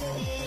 Yeah.